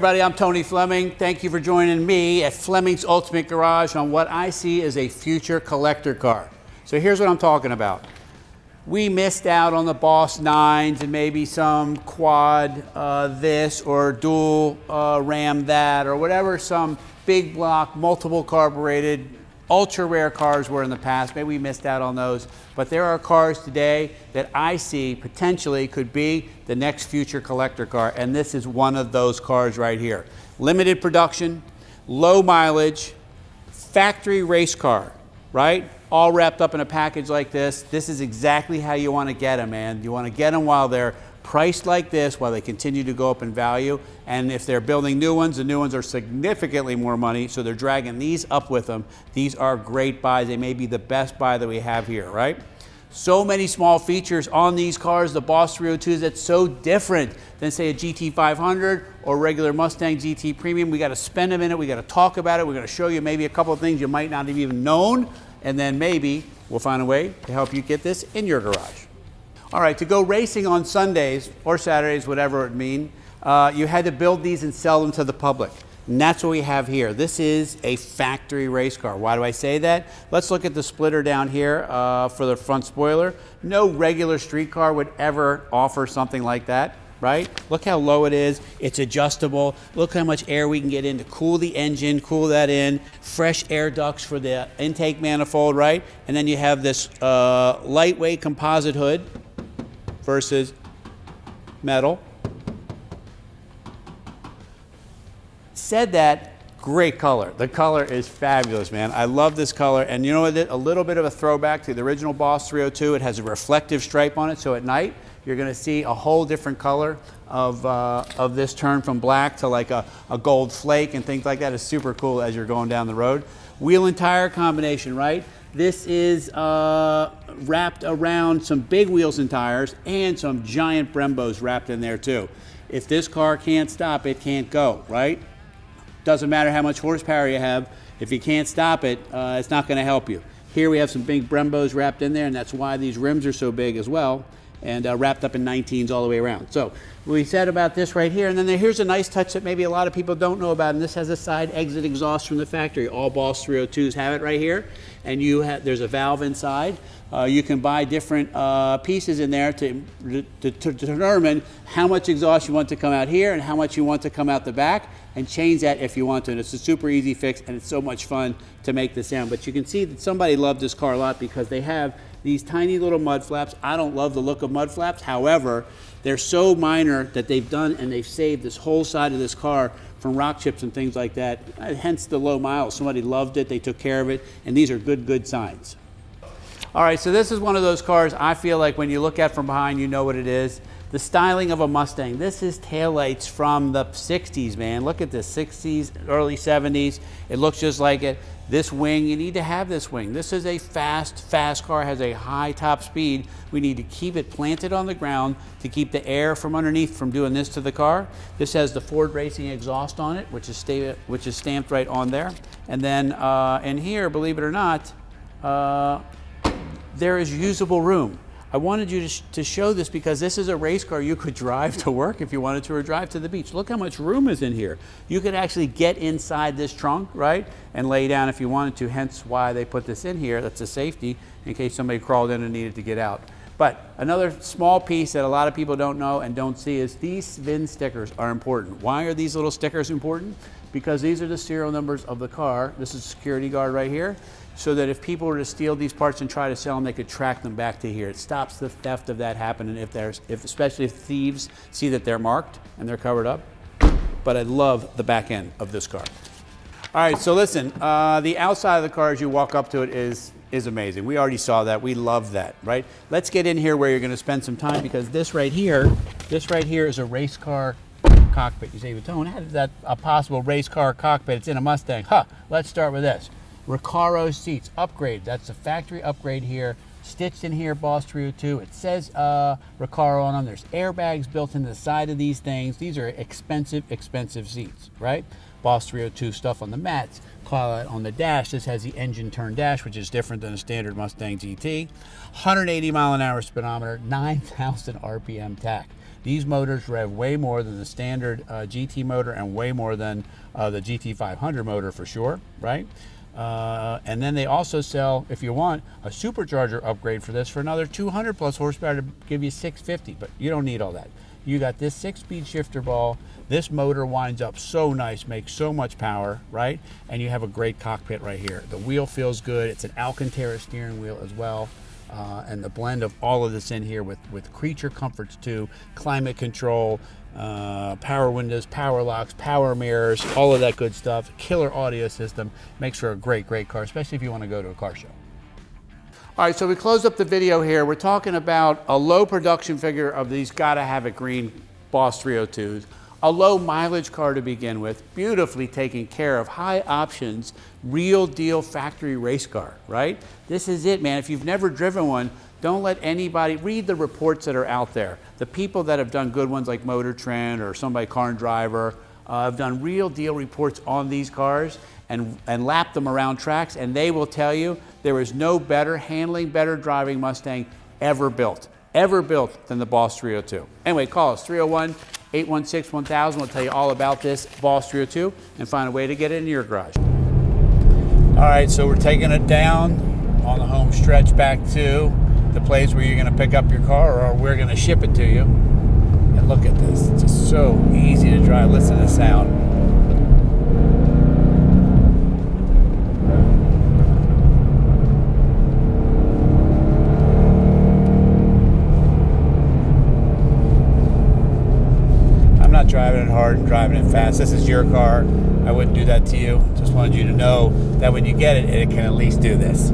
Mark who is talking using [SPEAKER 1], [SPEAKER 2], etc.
[SPEAKER 1] everybody, I'm Tony Fleming. Thank you for joining me at Fleming's Ultimate Garage on what I see as a future collector car. So here's what I'm talking about. We missed out on the Boss 9s and maybe some quad uh, this or dual uh, ram that or whatever some big block, multiple carbureted ultra rare cars were in the past. Maybe we missed out on those. But there are cars today that I see potentially could be the next future collector car. And this is one of those cars right here. Limited production, low mileage, factory race car, right? All wrapped up in a package like this. This is exactly how you want to get them, man. You want to get them while they're priced like this while they continue to go up in value. And if they're building new ones, the new ones are significantly more money, so they're dragging these up with them. These are great buys. They may be the best buy that we have here, right? So many small features on these cars, the Boss 302s, that's so different than say a GT500 or regular Mustang GT Premium. We got to spend a minute, we got to talk about it, we're going to show you maybe a couple of things you might not have even known, and then maybe we'll find a way to help you get this in your garage. All right, to go racing on Sundays or Saturdays, whatever it mean, uh, you had to build these and sell them to the public. And that's what we have here. This is a factory race car. Why do I say that? Let's look at the splitter down here uh, for the front spoiler. No regular street car would ever offer something like that, right? Look how low it is. It's adjustable. Look how much air we can get in to cool the engine, cool that in. Fresh air ducts for the intake manifold, right? And then you have this uh, lightweight composite hood versus metal. Said that, great color. The color is fabulous, man. I love this color. And you know what? A little bit of a throwback to the original Boss 302. It has a reflective stripe on it, so at night you're going to see a whole different color of, uh, of this turn from black to like a, a gold flake and things like that. It's super cool as you're going down the road. Wheel and tire combination, right? This is uh, wrapped around some big wheels and tires and some giant Brembos wrapped in there too. If this car can't stop, it can't go, right? Doesn't matter how much horsepower you have. If you can't stop it, uh, it's not going to help you. Here we have some big Brembos wrapped in there, and that's why these rims are so big as well, and uh, wrapped up in 19s all the way around. So we said about this right here, and then here's a nice touch that maybe a lot of people don't know about, and this has a side exit exhaust from the factory. All Boss 302s have it right here and you there's a valve inside. Uh, you can buy different uh, pieces in there to, to, to, determine how much exhaust you want to come out here and how much you want to come out the back and change that if you want to. And it's a super easy fix and it's so much fun to make the sound. But you can see that somebody loved this car a lot because they have these tiny little mud flaps. I don't love the look of mud flaps. However, they're so minor that they've done and they've saved this whole side of this car from rock chips and things like that. Hence the low miles. Somebody loved it, they took care of it, and these are good, good signs. All right, so this is one of those cars I feel like when you look at from behind, you know what it is. The styling of a Mustang. This is taillights from the 60s, man. Look at this, 60s, early 70s. It looks just like it. This wing, you need to have this wing. This is a fast, fast car, has a high top speed. We need to keep it planted on the ground to keep the air from underneath from doing this to the car. This has the Ford Racing exhaust on it, which is, which is stamped right on there. And then uh, in here, believe it or not, uh, there is usable room. I wanted you to, sh to, show this because this is a race car you could drive to work if you wanted to or drive to the beach. Look how much room is in here. You could actually get inside this trunk, right, and lay down if you wanted to, hence why they put this in here. That's a safety in case somebody crawled in and needed to get out. But another small piece that a lot of people don't know and don't see is these VIN stickers are important. Why are these little stickers important? Because these are the serial numbers of the car. This is a security guard right here so that if people were to steal these parts and try to sell them, they could track them back to here. It stops the theft of that happening if there's, if, especially if thieves see that they're marked and they're covered up. But I love the back end of this car. All right, so listen, uh, the outside of the car as you walk up to it is, is amazing. We already saw that, we love that, right? Let's get in here where you're gonna spend some time because this right here, this right here is a race car cockpit. You say, well, Tone, how is that a possible race car cockpit? It's in a Mustang. Huh, let's start with this. Recaro seats, upgrade. That's a factory upgrade here. Stitched in here, Boss 302. It says uh, Recaro on them. There's airbags built into the side of these things. These are expensive, expensive seats, right? Boss 302 stuff on the mats. On the dash, this has the engine turn dash, which is different than a standard Mustang GT. 180 mile an hour speedometer, 9,000 RPM tach. These motors rev way more than the standard uh, GT motor and way more than uh, the GT500 motor for sure, right? Uh, and then they also sell, if you want, a supercharger upgrade for this for another 200 plus horsepower to give you 650, but you don't need all that. You got this six speed shifter ball. This motor winds up so nice, makes so much power, right? And you have a great cockpit right here. The wheel feels good. It's an Alcantara steering wheel as well. Uh, and the blend of all of this in here with, with creature comforts too, climate control, uh, power windows, power locks, power mirrors, all of that good stuff. Killer audio system makes for a great, great car, especially if you want to go to a car show. All right, so we close up the video here. We're talking about a low production figure of these gotta have it green Boss 302s. A low mileage car to begin with, beautifully taken care of, high options, real deal factory race car, right? This is it, man. If you've never driven one, don't let anybody read the reports that are out there. The people that have done good ones like Motor Trend or somebody Car and Driver uh, have done real deal reports on these cars and, and lap them around tracks, and they will tell you there is no better handling, better driving Mustang ever built, ever built than the Boss 302. Anyway, call us 301 816 1000. We'll tell you all about this Boss 302 and find a way to get it in your garage. All right, so we're taking it down on the home stretch back to the place where you're going to pick up your car or we're going to ship it to you. And look at this. It's just so easy to drive. Listen to the sound. driving it hard and driving it fast. This is your car. I wouldn't do that to you. Just wanted you to know that when you get it, it can at least do this.